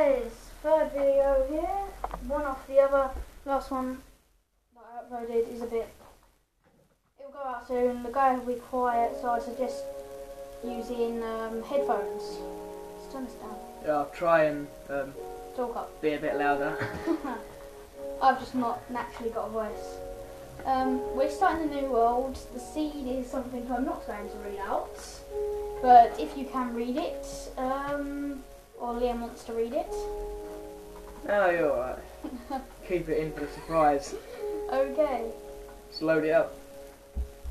guys, third video here. One off the other. Last one that I uploaded is a bit. It'll go out soon. The guy will be quiet, so I suggest using um, headphones. Let's turn this down. Yeah, I'll try and um, Talk up. be a bit louder. I've just not naturally got a voice. Um, we're starting a new world. The seed is something I'm not going to read out, but if you can read it, um, or Liam wants to read it, No, you're alright. Keep it in for the surprise. okay. Just load it up.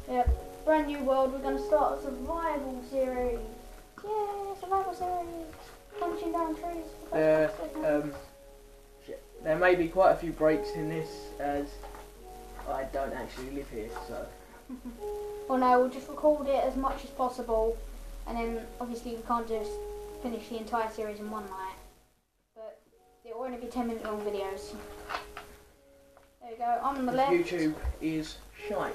Yep, brand new world. We're going to start a survival series. Yeah, survival series. Punching down trees. Yeah, um, there may be quite a few breaks in this as I don't actually live here, so Well, no, we'll just record it as much as possible, and then obviously we can't just finish the entire series in one night. But it will only be 10 minute long videos. There you go, I'm on the left. YouTube is shite.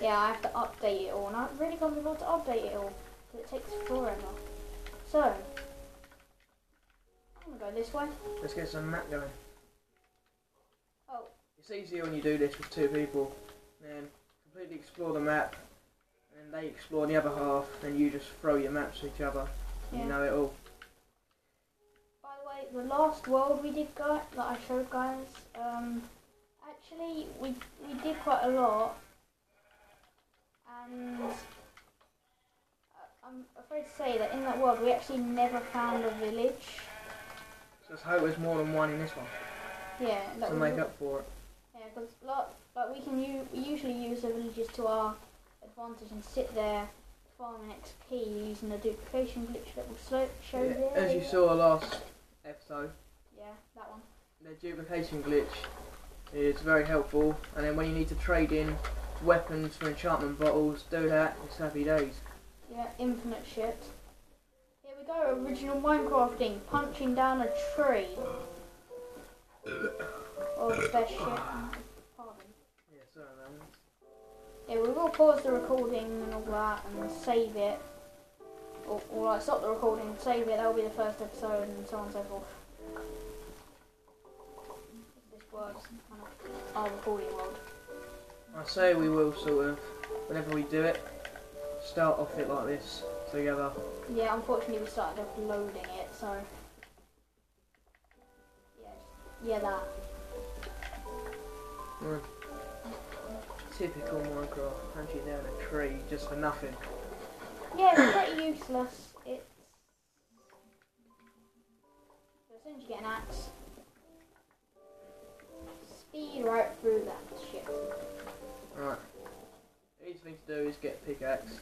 Yeah, I have to update it all, and I really can't be able to update it all, because it takes forever. So, I'm gonna go this way. Let's get some map going. Oh, It's easier when you do this with two people. Then completely explore the map, and they explore the other half. Then you just throw your maps to each other. and Yeah. You know it all. By the way, the last world we did go that I showed guys, um, actually we we did quite a lot, and uh, I'm afraid to say that in that world we actually never found a village. So let's hope there's more than one in this one Yeah, that to make up for it. Yeah, because like, like we can u- we usually use the villages to our advantage and sit there farming XP using the duplication glitch that will show Yeah, there. As you saw last episode, Yeah, that one. the duplication glitch is very helpful. And then when you need to trade in weapons for enchantment bottles, do that. It's happy days. Yeah, infinite shit. Here we go, original Minecrafting, punching down a tree. Oh, the best shit. Pardon. Yeah, sorry, man. Yeah, we will pause the recording and all that and save it. Or, or like, stop the recording, save it, that'll be the first episode and so on and so forth. This works, kind of our recording world. I say we will sort of, whenever we do it, start off it like this together. Yeah, unfortunately we started uploading it, so... Yeah, yeah that. Mm. Typical Minecraft, punching down a tree just for nothing. Yeah, it's pretty useless. It's so as soon as you get an axe, speed right through that shit. Right. Easy thing to do is get a pickaxe.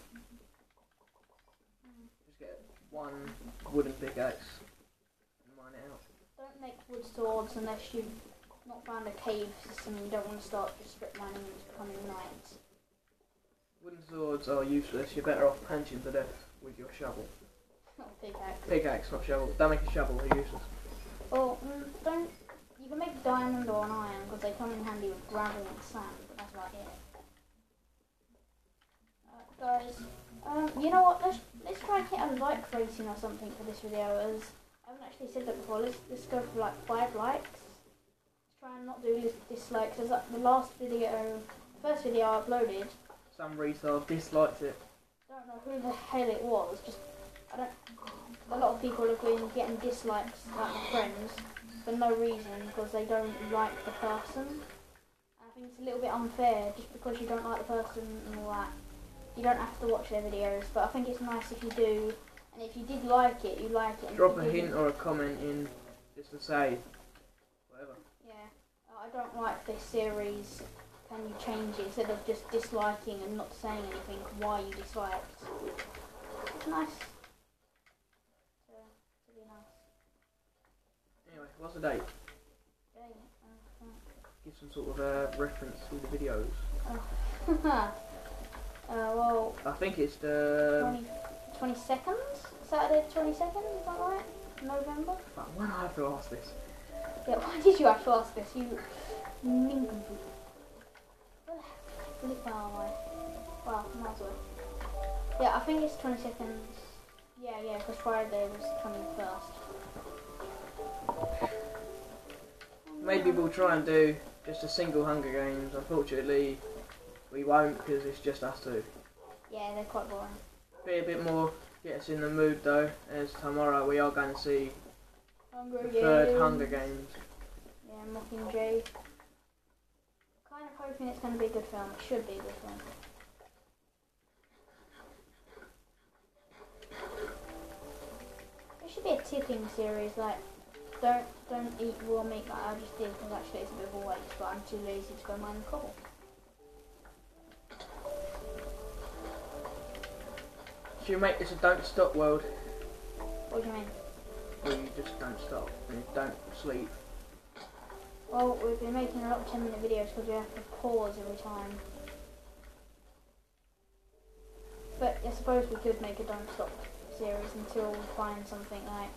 Just get one wooden pickaxe and mine it out. Don't make wood swords unless you've not found a cave system and you don't want to start just strip mining and it's becoming night. Swords are useless, you're better off punching to death with your shovel. Not pickaxe. Pickaxe, not shovel. Don't make a shovel, they're useless. Well, mm, don't. You can make diamond or an iron because they come in handy with gravel and sand, but that's about it. Uh, guys, um, you know what? Let's let's try and hit a like rating or something for this video. As I haven't actually said that before. Let's let's go for like five likes. Let's try and not do dislikes. As like the last video, the first video I uploaded, Some retard disliked it. I don't know who the hell it was. Just I don't. A lot of people have been getting dislikes, like friends, for no reason because they don't like the person. I think it's a little bit unfair just because you don't like the person and all that. You don't have to watch their videos, but I think it's nice if you do. And if you did like it, you like it. Drop a hint or a comment in just to say whatever. Yeah, I don't like this series. Can you change it instead of just disliking and not saying anything why you disliked? It's nice be nice. Anyway, what's the date? Okay, uh, Give some sort of uh, reference to the videos. uh, well, I think it's the. 20, 22nd? Saturday 22nd, is that right? November? Why do I have to ask this? Yeah, why did you have to ask this? You nincompoop. Really far away. Well, might as well. Yeah, I think it's 20 seconds. Yeah, yeah, because Friday was 21st. maybe we'll try and do just a single Hunger Games. Unfortunately, we won't because it's just us two. Yeah, they're quite boring. Be a bit more, get us in the mood though, as tomorrow we are going to see Hunger the third Hunger Games. Yeah, Mockingjay. Of hoping it's going to be a good film. It should be a good film. It should be a tipping series, like don't don't eat raw meat like I just did because actually it's a bit of a waste, but I'm too lazy to go mine the cobble. Should you make this a don't stop world What do you mean? where you just don't stop and you don't sleep? Well, we've been making a lot of 10 minute videos because we have to pause every time. But I suppose we could make a don't stop series until we find something like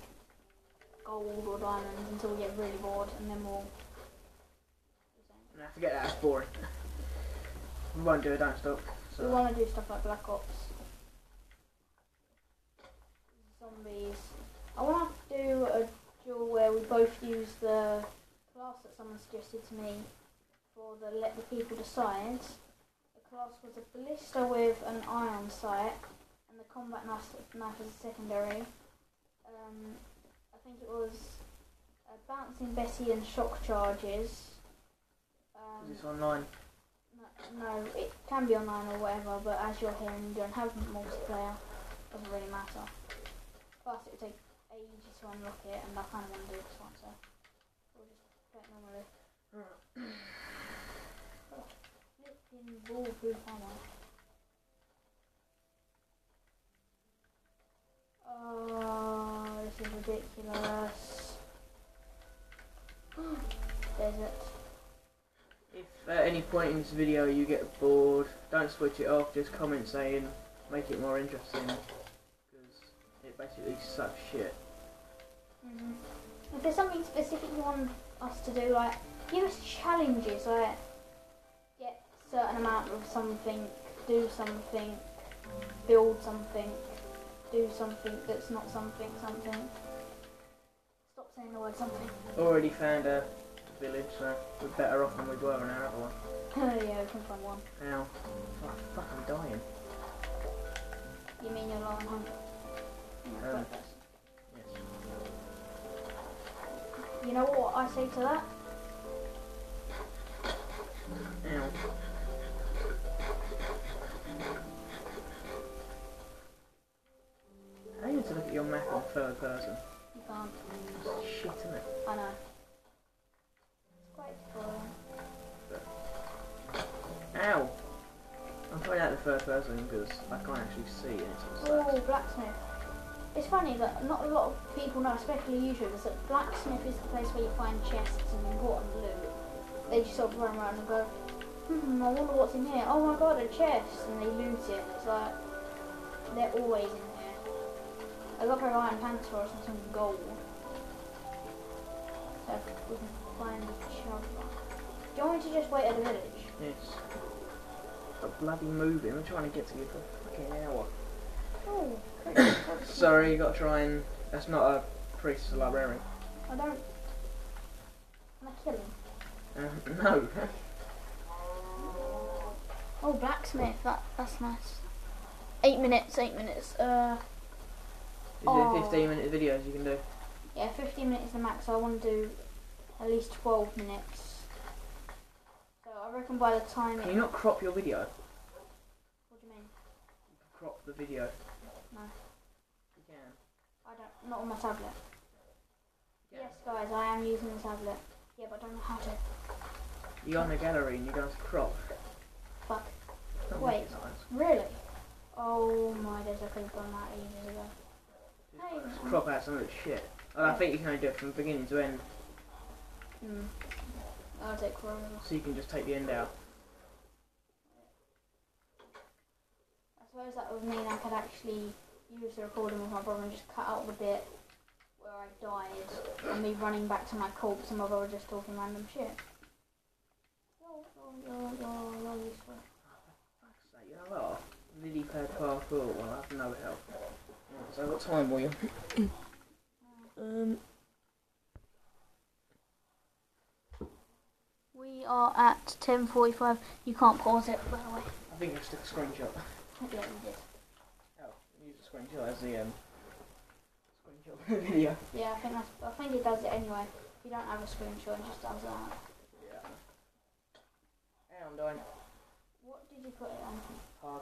gold or diamonds until we get really bored and then we'll. Nah, forget that, that's boring. We won't do a don't stop. We want to do stuff like Black Ops. Zombies. I want to do a duel where we both use the class that someone suggested to me for the let the people decide. The class was a ballista with an iron sight and the combat knife, knife as a secondary. Um, I think it was uh, bouncing Betty and shock charges. Um, Is this online? no, no, it can be online or whatever, but as you're here and you don't have multiplayer, doesn't really matter. Plus, it would take ages to unlock it, and I kind of want to do this one, so we'll just play it this is ridiculous. Desert. If at any point in this video you get bored, don't switch it off, just comment saying, make it more interesting. Because it basically sucks shit. Mhm. If there's something specific you want us to do, like give us challenges, like get a certain amount of something, do something, build something, do something that's not something, something. Stop saying the word something. Already found a village, so we're better off than we were in our other one. yeah, we can find one. Ow. Fuck, fuck, I'm dying. You mean you're on hunger? Yeah, Um. Yes. You know what I say to that? Ow. I need to look at your map in third person. You can't. It's shit, isn't it? I know. It's quite boring. Ow! I'm putting out the third person because I can't actually see it Oh, blacksmith. It's funny that not a lot of people know, especially YouTubers, that blacksmith is the place where you find chests and important loot. They just sort of run around and go, hmm, I wonder what's in here. Oh my god, a chest! And they loot it. It's like, they're always in here. I got her iron panther or some gold. So we can find each other. Do you want me to just wait at the village? Yes. Stop bloody moving. I'm trying to get to you for a fucking hour. Oh, Sorry, you got to try and. That's not a priest, it's a librarian. I don't. Can I kill him? Um, no. Oh, blacksmith. That that's nice. Eight minutes. Eight minutes. Uh, Is Oh. it 15 minute videos you can do? yeah, fifteen minutes is the max. I want to do at least twelve minutes. So I reckon by the time Can you not crop your video? What do you mean? You can crop the video. No. You can. I don't. Not on my tablet. Yeah. Yes, guys, I am using the tablet. Yeah, but I don't know how to. You're on the gallery and you go to crop. Fuck. Wait. Really? Oh my days! I could have done that ages ago. Hey, Just man. crop out some of the shit. And I think you can only do it from beginning to end, Hmm. I'll take forever. so you can just take the end out. I suppose that would mean I could actually use the recording with my brother and just cut out the bit where I died and me running back to my corpse and my brother just talking random shit. Yo, yo, yo, yo, yo, useful. Fuck's sake, you know what? Lily pad parkour will have no help. Right, so what time were you? um. We are at 10.45. You can't pause it, by the way. I think I just took a screenshot. Yeah, we did. Oh, use a screenshot as the um, screenshot video. Yeah, I think that's, I think it does it anyway. If you don't have a screenshot, it just does that. Yeah. And I'm What did you put it on? hard.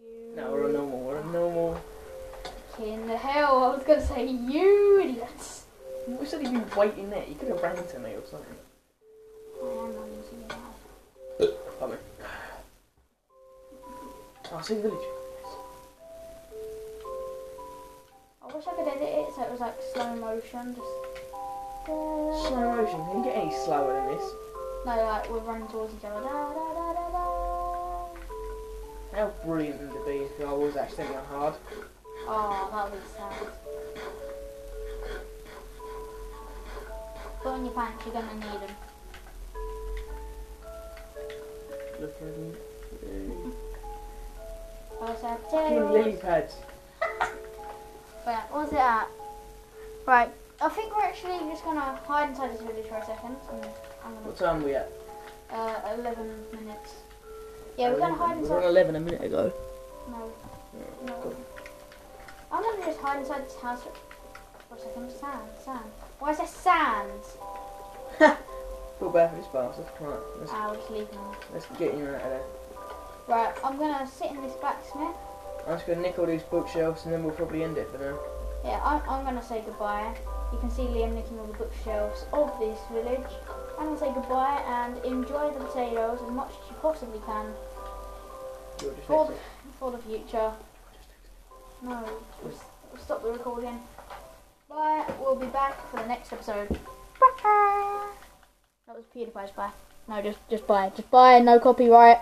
You. No, we're a normal. We're a normal. In the hell, I was gonna say you idiots. We said he'd been waiting there. He could have ran to me or something. I am running to you now. Pardon me. Oh, I see the village. Was like slow motion, just. Slow motion. Can you get any slower than this? No, like we're running towards each other. Da, da, da, da, da. How brilliant would it be if I was actually on hard? Oh, that would be sad. Put on your pants, you're gonna need them. Look at me. What's that? Fucking lily pads. Right, what's it at? Right, I think we're actually just gonna hide inside this village for a second. I'm What time are we at? Uh, 11 minutes. Yeah, we're gonna hide inside. We were on 11 a minute ago. No, no. I'm gonna just hide inside this house for a second. Sand, sand. Why is there sand? Bad for this bastard. Right, let's, Ah, we'll just leave now. let's get you out of there. Right, I'm gonna sit in this blacksmith. I'm just gonna nick all these bookshelves and then we'll probably end it for now. Yeah, I'm, I'm gonna say goodbye. You can see Liam nicking all the bookshelves of this village. I'm gonna say goodbye and enjoy the potatoes as much as you possibly can for, next for the future. No, just stop the recording. Bye. We'll be back for the next episode. Bye. That was PewDiePie's bye. No, just just bye. Just bye. No copyright.